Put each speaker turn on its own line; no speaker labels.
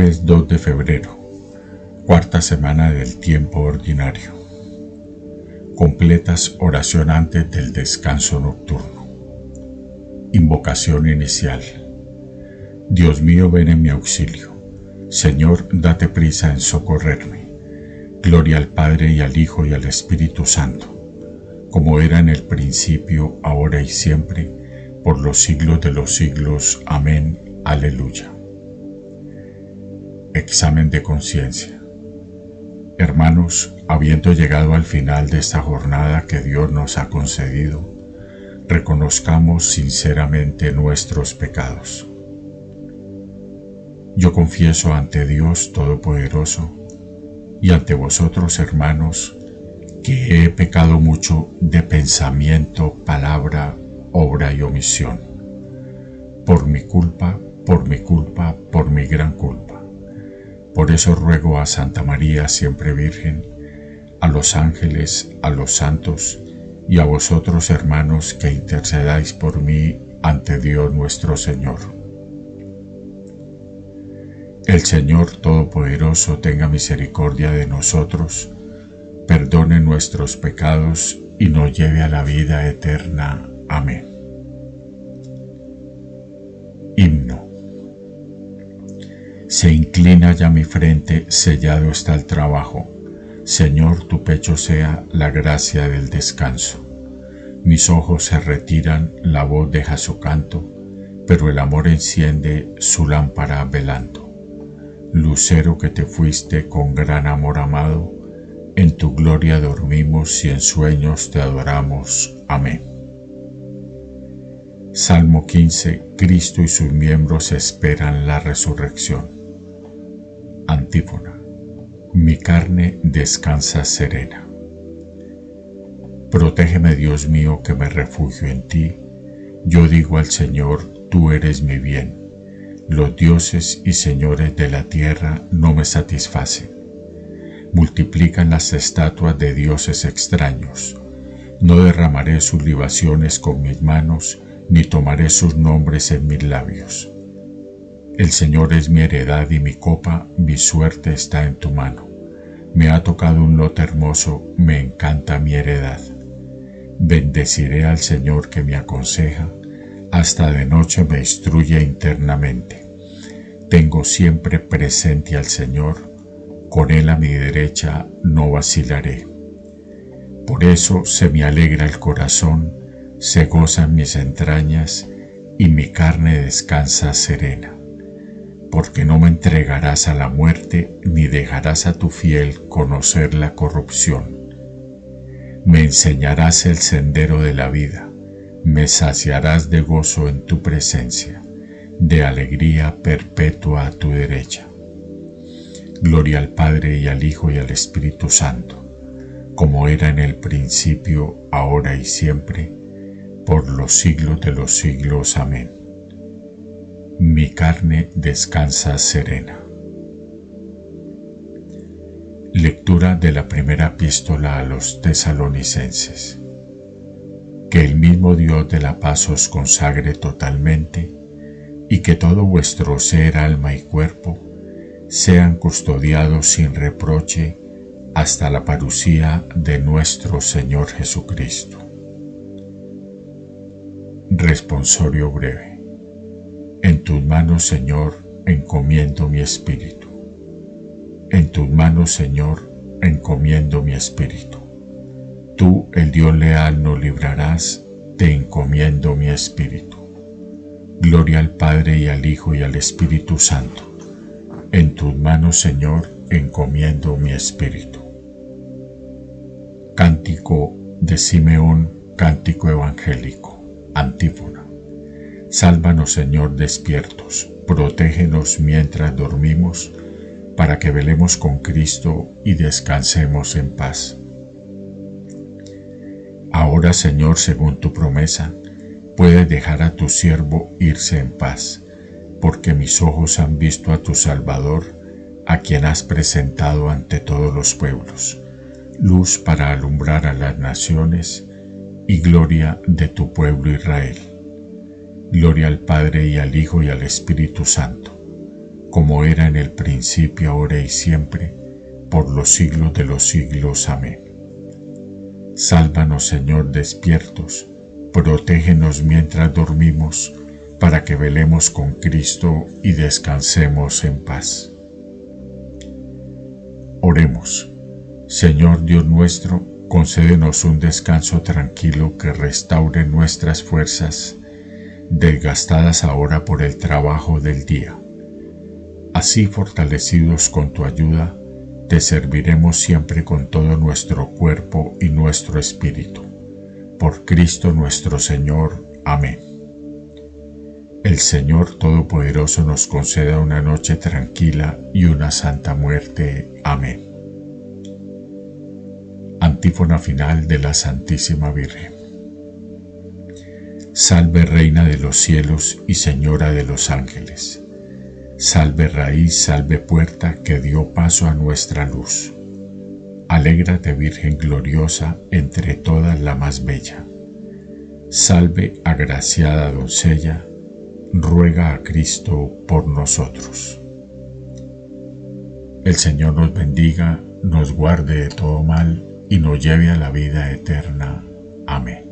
Jueves 2 de febrero, cuarta semana del tiempo ordinario. Completas oración antes del descanso nocturno. Invocación inicial. Dios mío, ven en mi auxilio. Señor, date prisa en socorrerme. Gloria al Padre y al Hijo y al Espíritu Santo, como era en el principio, ahora y siempre, por los siglos de los siglos. Amén. Aleluya. Examen de conciencia. Hermanos, habiendo llegado al final de esta jornada que Dios nos ha concedido, reconozcamos sinceramente nuestros pecados. Yo confieso ante Dios Todopoderoso y ante vosotros, hermanos, que he pecado mucho de pensamiento, palabra, obra y omisión. Por mi culpa, por mi culpa, por mi gran culpa. Por eso ruego a Santa María, siempre Virgen, a los ángeles, a los santos y a vosotros hermanos que intercedáis por mí ante Dios nuestro Señor. El Señor Todopoderoso tenga misericordia de nosotros, perdone nuestros pecados y nos lleve a la vida eterna. Amén. Se inclina ya mi frente, sellado está el trabajo. Señor, tu pecho sea la gracia del descanso. Mis ojos se retiran, la voz deja su canto, pero el amor enciende su lámpara velando. Lucero que te fuiste con gran amor amado, en tu gloria dormimos y en sueños te adoramos. Amén. Salmo 15. Cristo y sus miembros esperan la resurrección. Antífona. Mi carne descansa serena. Protégeme, Dios mío, que me refugio en ti. Yo digo al Señor, tú eres mi bien. Los dioses y señores de la tierra no me satisfacen. Multiplican las estatuas de dioses extraños. No derramaré sus libaciones con mis manos, ni tomaré sus nombres en mis labios el Señor es mi heredad y mi copa, mi suerte está en tu mano. Me ha tocado un lote hermoso, me encanta mi heredad. Bendeciré al Señor que me aconseja, hasta de noche me instruye internamente. Tengo siempre presente al Señor, con Él a mi derecha no vacilaré. Por eso se me alegra el corazón, se gozan mis entrañas y mi carne descansa serena porque no me entregarás a la muerte ni dejarás a tu fiel conocer la corrupción. Me enseñarás el sendero de la vida, me saciarás de gozo en tu presencia, de alegría perpetua a tu derecha. Gloria al Padre y al Hijo y al Espíritu Santo, como era en el principio, ahora y siempre, por los siglos de los siglos. Amén mi carne descansa serena. Lectura de la primera epístola a los tesalonicenses. Que el mismo Dios de la paz os consagre totalmente y que todo vuestro ser, alma y cuerpo sean custodiados sin reproche hasta la parucía de nuestro Señor Jesucristo. Responsorio breve. En tus manos, Señor, encomiendo mi espíritu. En tus manos, Señor, encomiendo mi espíritu. Tú, el Dios leal, nos librarás, te encomiendo mi espíritu. Gloria al Padre y al Hijo y al Espíritu Santo. En tus manos, Señor, encomiendo mi espíritu. Cántico de Simeón, cántico evangélico, antífona. Sálvanos, Señor, despiertos, protégenos mientras dormimos, para que velemos con Cristo y descansemos en paz. Ahora, Señor, según tu promesa, puedes dejar a tu siervo irse en paz, porque mis ojos han visto a tu Salvador, a quien has presentado ante todos los pueblos, luz para alumbrar a las naciones y gloria de tu pueblo Israel. Gloria al Padre y al Hijo y al Espíritu Santo, como era en el principio, ahora y siempre, por los siglos de los siglos. Amén. Sálvanos, Señor, despiertos, protégenos mientras dormimos, para que velemos con Cristo y descansemos en paz. Oremos. Señor Dios nuestro, concédenos un descanso tranquilo que restaure nuestras fuerzas, desgastadas ahora por el trabajo del día. Así fortalecidos con tu ayuda, te serviremos siempre con todo nuestro cuerpo y nuestro espíritu. Por Cristo nuestro Señor. Amén. El Señor Todopoderoso nos conceda una noche tranquila y una santa muerte. Amén. Antífona final de la Santísima Virgen. Salve Reina de los cielos y Señora de los ángeles. Salve raíz, salve puerta que dio paso a nuestra luz. Alégrate Virgen gloriosa entre todas la más bella. Salve agraciada doncella, ruega a Cristo por nosotros. El Señor nos bendiga, nos guarde de todo mal y nos lleve a la vida eterna. Amén.